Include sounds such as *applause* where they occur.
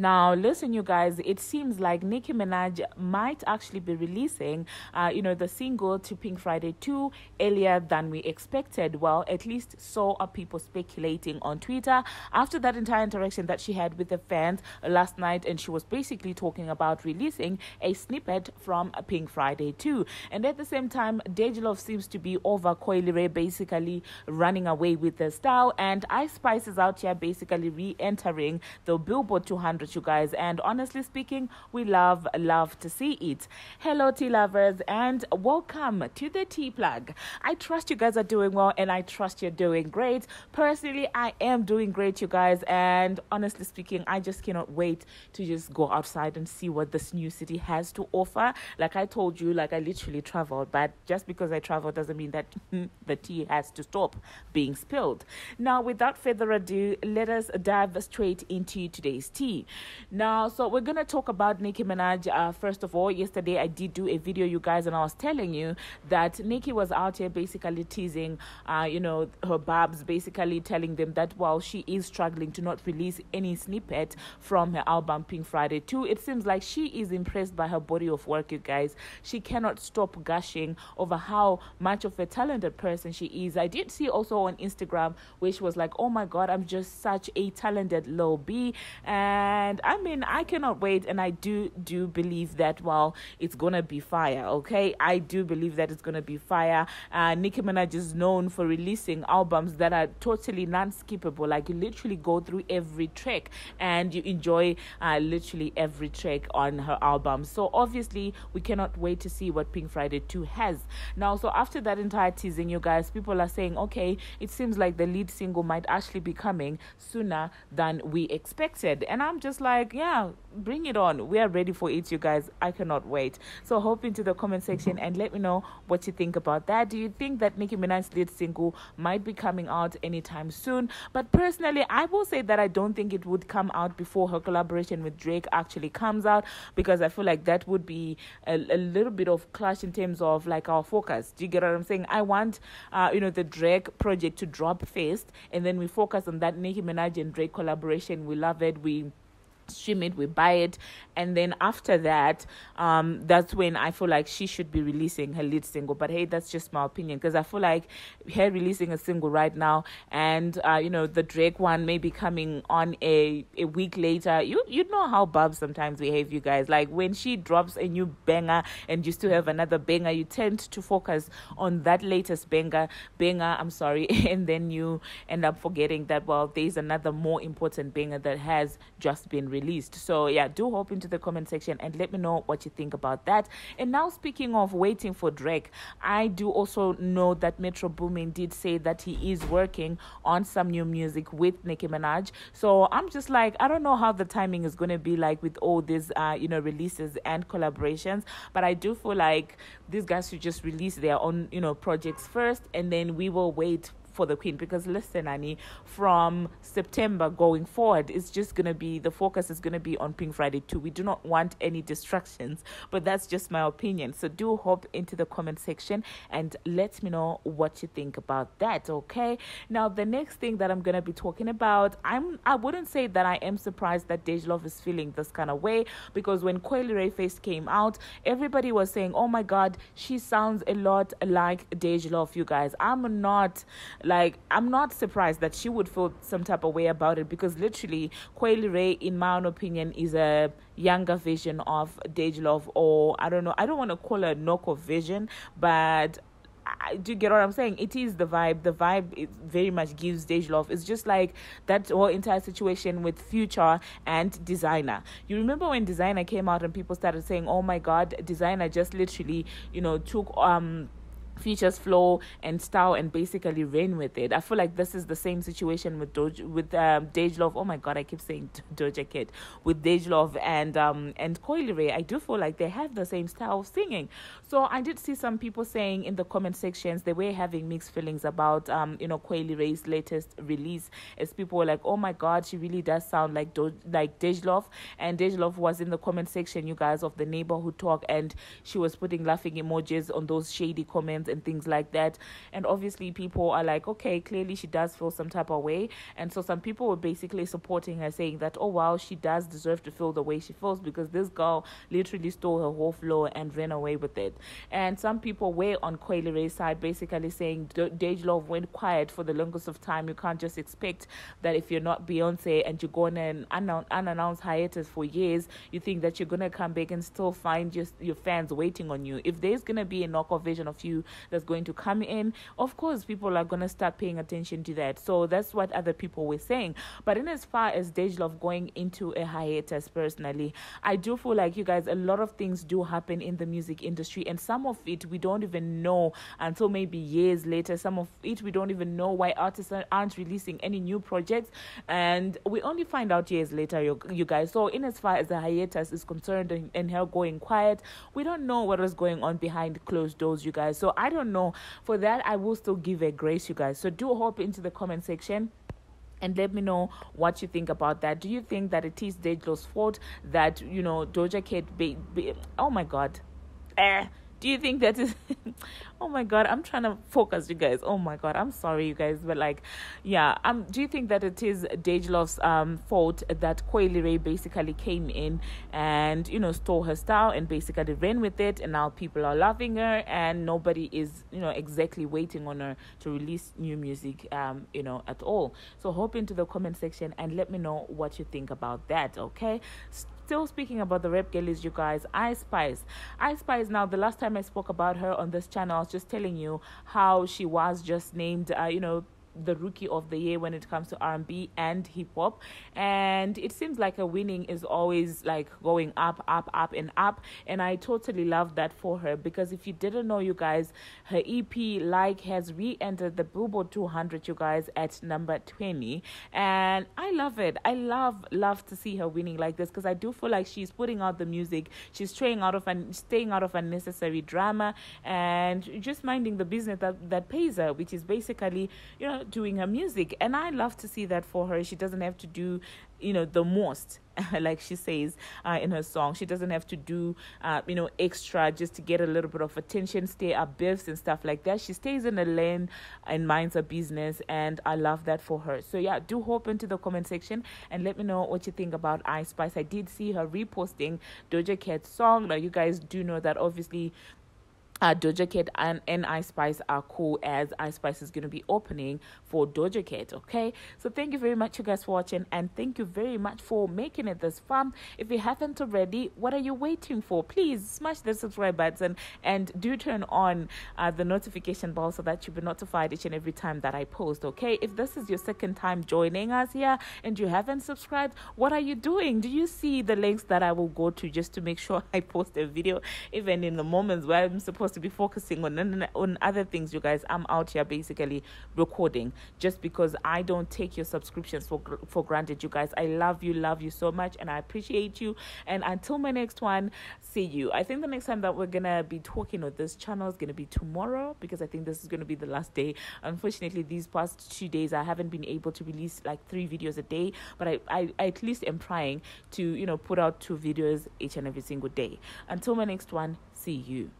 Now, listen, you guys, it seems like Nicki Minaj might actually be releasing, uh, you know, the single to Pink Friday 2 earlier than we expected. Well, at least so are people speculating on Twitter after that entire interaction that she had with the fans last night, and she was basically talking about releasing a snippet from Pink Friday 2. And at the same time, Loaf seems to be over Coi Leray, basically running away with the style, and Ice Spice is out here basically re entering the Billboard 200 you guys. And honestly speaking, we love, love to see it. Hello, tea lovers, and welcome to the tea plug. I trust you guys are doing well, and I trust you're doing great. Personally, I am doing great, you guys. And honestly speaking, I just cannot wait to just go outside and see what this new city has to offer. Like I told you, like I literally traveled, but just because I traveled doesn't mean that *laughs* the tea has to stop being spilled. Now, without further ado, let us dive straight into today's tea. Now, so we're gonna talk about Nicki Minaj. Uh, first of all, yesterday I did do a video, you guys, and I was telling you that Nicki was out here basically teasing, uh, you know, her Barbz, basically telling them that while she is struggling to not release any snippet from her album Pink Friday 2, it seems like she is impressed by her body of work, you guys. She cannot stop gushing over how much of a talented person she is. I did see also on Instagram where she was like, "Oh my God, I'm just such a talented Lil B," and I mean, I cannot wait, and I do do believe that while it's gonna be fire, okay, I do believe that it's gonna be fire. Uh, Nicki Minaj is known for releasing albums that are totally non-skippable, like you literally go through every track and you enjoy uh, literally every track on her album. So obviously, we cannot wait to see what Pink Friday 2 has. Now, so after that entire teasing, you guys, people are saying, okay, it seems like the lead single might actually be coming sooner than we expected, and I'm just like like, yeah, bring it on. We are ready for it, you guys. I cannot wait. So hop into the comment section and let me know what you think about that. Do you think that Nicki Minaj's lead single might be coming out anytime soon? But personally, I will say that I don't think it would come out before her collaboration with Drake actually comes out because I feel like that would be a, a little bit of clash in terms of like our focus. Do you get what I'm saying? I want, uh, you know, the Drake project to drop first and then we focus on that Nicki Minaj and Drake collaboration. We love it. We stream it, we buy it, and then after that, um, that's when I feel like she should be releasing her lead single. But hey, that's just my opinion because I feel like her releasing a single right now, and uh, you know the Drake one may be coming on a a week later. You you know how Bub sometimes behave, you guys. Like when she drops a new banger and you still have another banger, you tend to focus on that latest banger, banger. I'm sorry, *laughs* and then you end up forgetting that well, there's another more important banger that has just been released released. So yeah, do hop into the comment section and let me know what you think about that. And now speaking of waiting for Drake, I do also know that Metro Boomin did say that he is working on some new music with Nicki Minaj. So I'm just like, I don't know how the timing is going to be like with all these, uh, you know, releases and collaborations. But I do feel like these guys should just release their own, you know, projects first, and then we will wait for the queen because listen annie from september going forward it's just going to be the focus is going to be on pink friday too. we do not want any distractions but that's just my opinion. So do hop into the comment section and let me know what you think about that okay? Now the next thing that i'm going to be talking about i'm i wouldn't say that i am surprised that Dej Loaf is feeling this kind of way because when Coi Leray first came out everybody was saying oh my god she sounds a lot like Dej Loaf you guys. I'm not like I'm not surprised that she would feel some type of way about it because literally Coi Ray, in my own opinion, is a younger version of Dej Loaf, or I don't know, I don't want to call her Noko vision, but I, do you get what I'm saying? It is the vibe. The vibe it very much gives Dej Loaf. It's just like that whole entire situation with Future and Desiigner. You remember when Desiigner came out and people started saying, "Oh my God, Desiigner just literally, you know, took um." Future's flow and style and basically ran with it. I feel like this is the same situation with Doja, with um, Dej Loaf. Oh my god, I keep saying *laughs* Doja Cat with Dej Loaf and um and Coi Leray. I do feel like they have the same style of singing. So I did see some people saying in the comment sections they were having mixed feelings about um you know Coi Ray's latest release. As people were like, oh my god, she really does sound like Do- like Dej Loaf. And Dej Loaf was in the comment section, you guys, of the neighborhood talk, and she was putting laughing emojis on those shady comments and things like that. And obviously, people are like, okay, clearly she does feel some type of way. And so some people were basically supporting her, saying that, oh, wow, she does deserve to feel the way she feels because this girl literally stole her whole floor and ran away with it. And some people were on Coi Leray side, basically saying Dej Loaf went quiet for the longest of time. You can't just expect that if you're not Beyonce and you're going an unannounced hiatus for years, you think that you're going to come back and still find just your fans waiting on you. If there's going to be a knockoff version of you that's going to come in, of course, people are going to start paying attention to that. So that's what other people were saying. But in as far as Dej Loaf going into a hiatus, personally, I do feel like you guys, a lot of things do happen in the music industry, and some of it we don't even know until maybe years later. Some of it we don't even know why artists aren't releasing any new projects, and we only find out years later, you, you guys. So, in as far as the hiatus is concerned and, and her going quiet, we don't know what was going on behind closed doors, you guys. So, I don't know. For that, I will still give a grace, you guys. So, do hop into the comment section and let me know what you think about that. Do you think that it is Dej Loaf's fault that you know Doja Cat? Be, be, oh my God, eh, do you think that is *laughs* oh my god i'm trying to focus you guys. Oh my god i'm sorry you guys but like yeah um do you think that it is Dej Loaf's um fault that Coi Ray basically came in and you know stole her style and basically ran with it and now people are loving her and nobody is you know exactly waiting on her to release new music um you know at all? So hop into the comment section and let me know what you think about that okay? Still speaking about the rap girlies, you guys, Ice Spice. Ice Spice, now, the last time I spoke about her on this channel, I just telling you how she was just named, uh, you know, the rookie of the year when it comes to R&B and hip hop. And it seems like a winning is always like going up up up and up. And I totally love that for her because if you didn't know you guys her EP like has re-entered the Billboard 200 you guys at number 20 and I love it. I love love to see her winning like this because I do feel like she's putting out the music. She's staying out of and staying out of unnecessary drama and just minding the business that, that pays her which is basically you know doing her music and i love to see that for her. She doesn't have to do you know the most *laughs* like she says uh, in her song. She doesn't have to do uh, you know extra just to get a little bit of attention stay up biffs and stuff like that. She stays in a lane and minds her business and i love that for her. So yeah do hop into the comment section and let me know what you think about ice spice. I did see her reposting doja cat's song. Now you guys do know that obviously uh, Doja Cat and, and Ice Spice are cool as Ice Spice is going to be opening for Doja Cat. Okay, so thank you very much, you guys, for watching, and thank you very much for making it this fun. If you haven't already, what are you waiting for? Please smash the subscribe button and do turn on uh, the notification bell so that you'll be notified each and every time that I post. Okay, if this is your second time joining us here and you haven't subscribed, what are you doing? Do you see the links that I will go to just to make sure *laughs* I post a video, even in the moments where I'm supposed supposed to be focusing on on other things, you guys. I'm out here basically recording just because I don't take your subscriptions for for granted, you guys. I love you, love you so much, and I appreciate you. And until my next one, see you. I think the next time that we're gonna be talking on this channel is gonna be tomorrow because I think this is gonna be the last day. Unfortunately, these past two days I haven't been able to release like three videos a day, but I, I, I at least am trying to you know put out two videos each and every single day. Until my next one, see you.